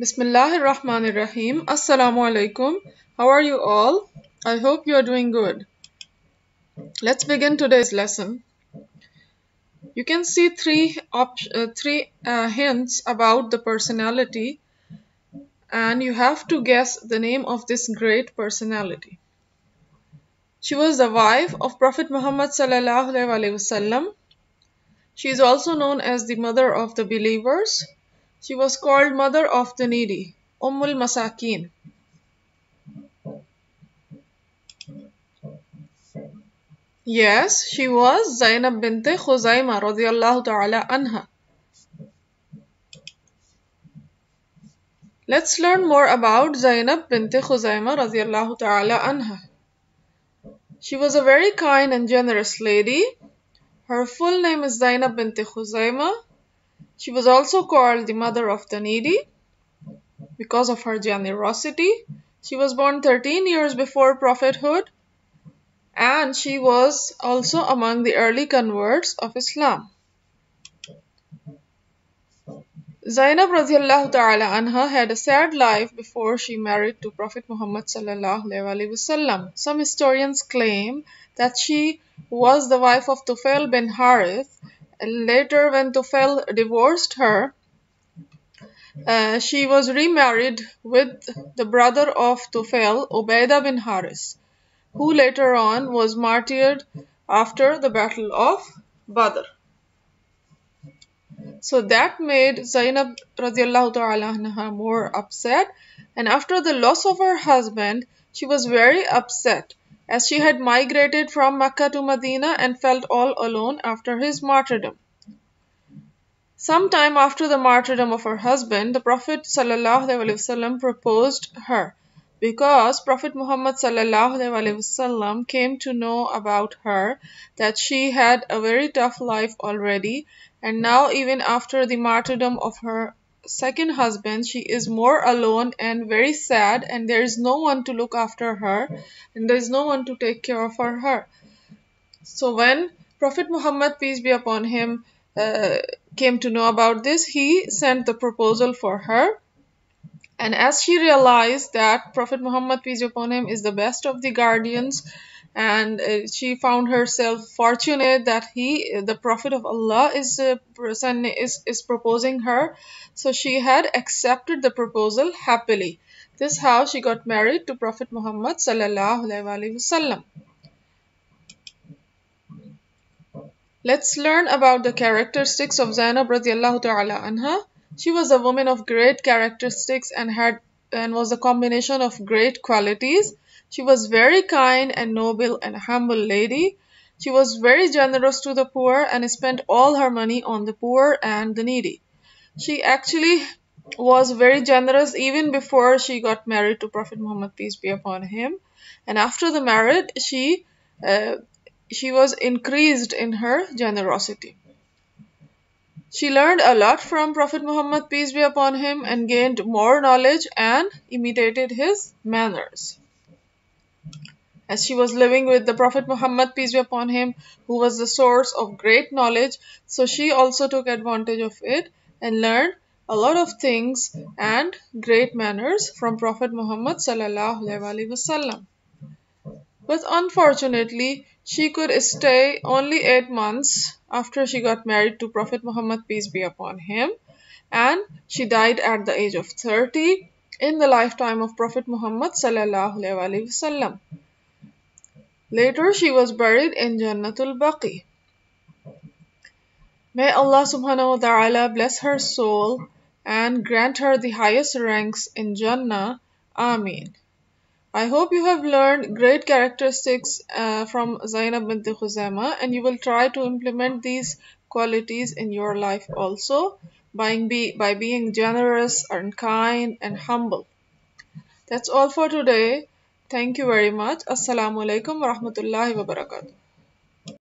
Bismillahir Rahmanir Rahim. Assalamu alaikum. How are you all? I hope you are doing good. Let's begin today's lesson. You can see three uh, three uh, hints about the personality and you have to guess the name of this great personality. She was the wife of Prophet Muhammad sallallahu alaihi wasallam. She is also known as the mother of the believers she was called Mother of the Needy, Ummul Masakin. Yes, she was Zainab bint Khuzaima radiallahu ta'ala anha. Let's learn more about Zainab bint Khuzaima radiallahu ta'ala anha. She was a very kind and generous lady. Her full name is Zainab bint Khuzaima she was also called the mother of the needy because of her generosity. She was born 13 years before prophethood and she was also among the early converts of Islam. Zainab radiallahu ta'ala anha had a sad life before she married to Prophet Muhammad. Some historians claim that she was the wife of Tufail bin Harith later when Tufail divorced her, uh, she was remarried with the brother of Tufail, Ubaidah bin Haris, who later on was martyred after the Battle of Badr. So that made Zainab radiallahu ta'ala more upset and after the loss of her husband, she was very upset as she had migrated from Mecca to Medina and felt all alone after his martyrdom. Some time after the martyrdom of her husband, the Prophet ﷺ proposed her because Prophet Muhammad ﷺ came to know about her that she had a very tough life already and now even after the martyrdom of her second husband, she is more alone and very sad, and there is no one to look after her, and there is no one to take care of her. So when Prophet Muhammad, peace be upon him, uh, came to know about this, he sent the proposal for her. And as she realized that Prophet Muhammad, peace be upon him, is the best of the guardians, and uh, she found herself fortunate that he the prophet of allah is uh, is, is proposing her. So she had accepted the proposal happily. This how she got married to prophet muhammad sallallahu alaihi wasallam let's learn about the characteristics of zainab radiallahu ta'ala anha. She was a woman of great characteristics and had and was a combination of great qualities she was very kind and noble and humble lady. She was very generous to the poor and spent all her money on the poor and the needy. She actually was very generous even before she got married to Prophet Muhammad peace be upon him and after the marriage she uh, she was increased in her generosity. She learned a lot from Prophet Muhammad peace be upon him and gained more knowledge and imitated his manners as she was living with the Prophet Muhammad, peace be upon him, who was the source of great knowledge. So she also took advantage of it and learned a lot of things and great manners from Prophet Muhammad wasallam. But unfortunately, she could stay only eight months after she got married to Prophet Muhammad, peace be upon him, and she died at the age of 30 in the lifetime of Prophet Muhammad sallallahu alaihi wasallam. Later she was buried in Jannatul Baqi. May Allah subhanahu wa ta'ala bless her soul and grant her the highest ranks in Jannah. Ameen. I hope you have learned great characteristics uh, from Zainab bint Khuzaima and you will try to implement these qualities in your life also by, be, by being generous and kind and humble. That's all for today. Thank you very much. Assalamu alaikum wa rahmatullahi wa barakatuh.